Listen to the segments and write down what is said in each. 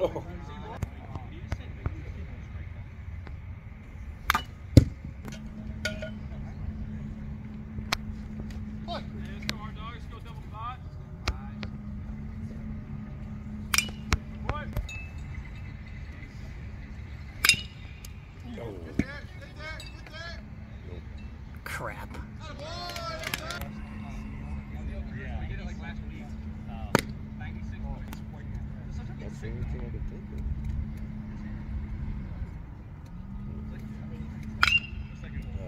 Oh. That's the only thing I could think of.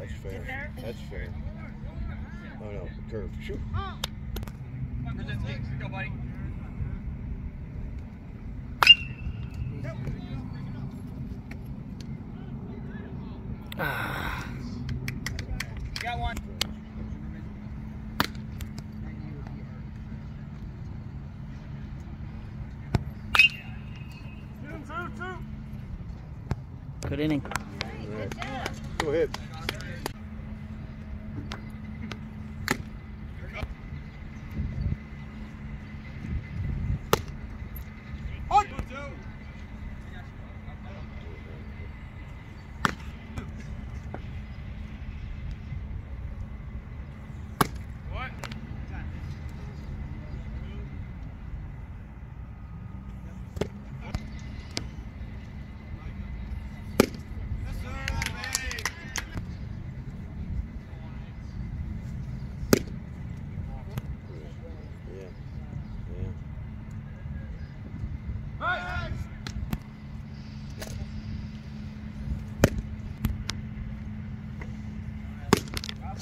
That's fair. That's fair. Oh no, curve. Shoot. Go, buddy. Ah. Got one. Good inning. Right. Go ahead.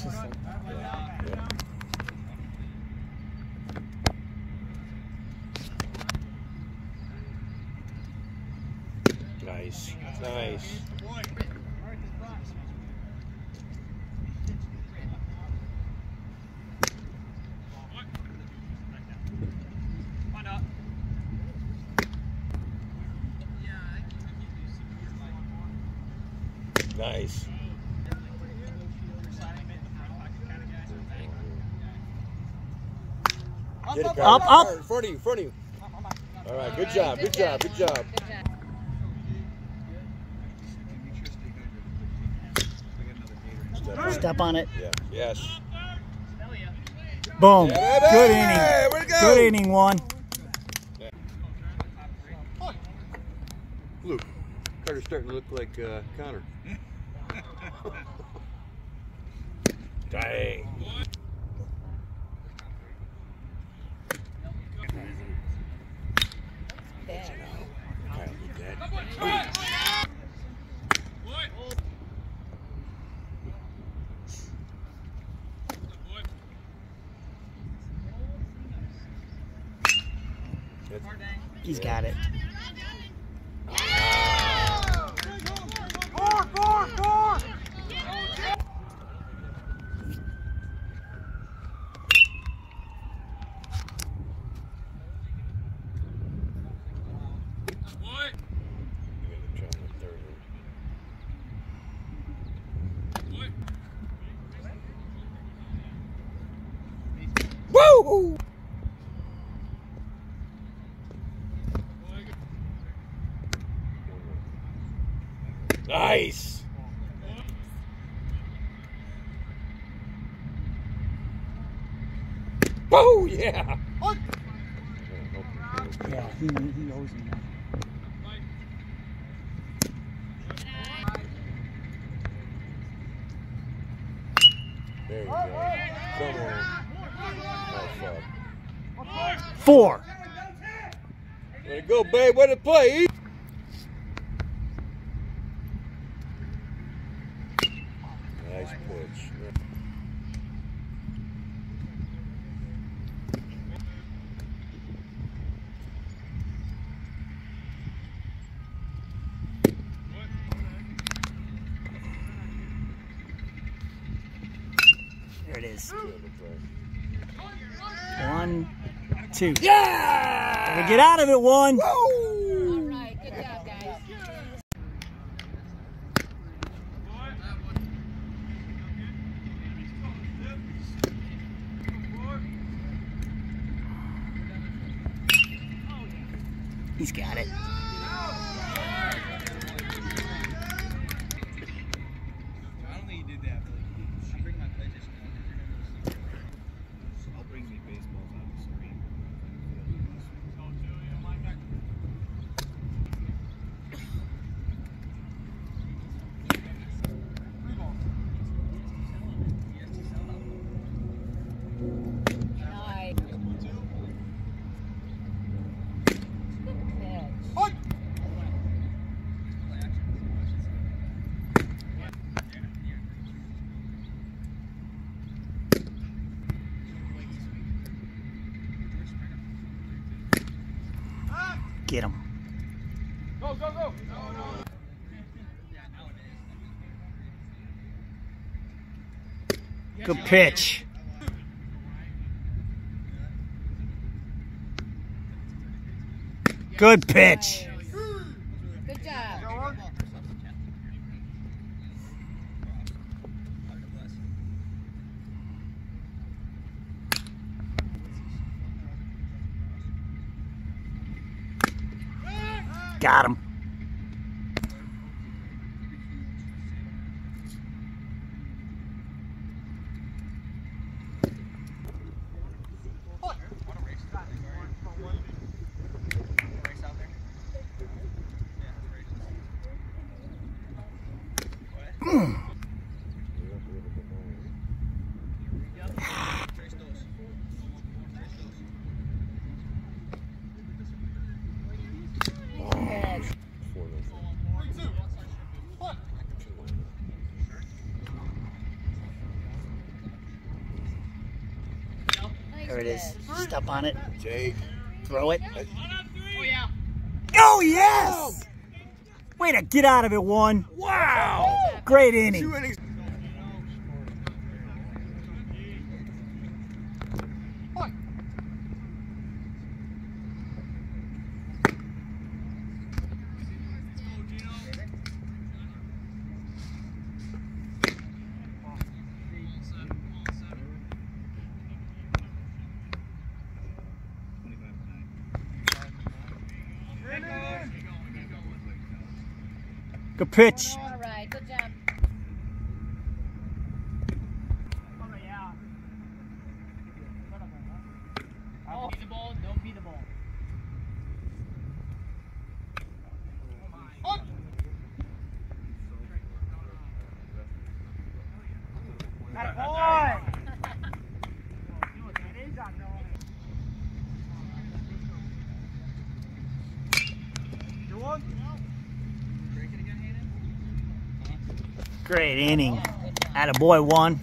Yeah. Nice. Nice. Nice. Get it, Up, up. In front of you, in front of you. All right, good job, good job, good job. Step on it. Step on it. Yeah, yes. Boom. Yeah! Good inning. Way to go! Good inning, one. Luke, Carter's starting to look like uh, Connor. Dang. Kyle, get that. He's got it. Woo! Nice. Woo! Oh, yeah. Yeah, he, he owes me. There you go. Come on. Oh, fuck. Four. Go, babe. Way to play. Nice pitch. There it is. One, two. Yeah! We get out of it, one. Woo! All right, good job, guys. He's got it. I don't think he did that, but I bring my PlayStation. I'll bring me baseballs on the screen. Nice. Good catch. Get him. Go, go, go. Good pitch. Good pitch. Got him. Race out there. Yeah, race. Trace those. Trace those. Catch. Four those. Nice There it is. Step on it. Jake. Throw it. Oh, yeah. Oh, yes! Way to get out of it, one. Wow! Great inning. Good pitch. All right. Good job. Oh. Beat the ball, don't beat the ball. Oh Great inning. Atta boy, one.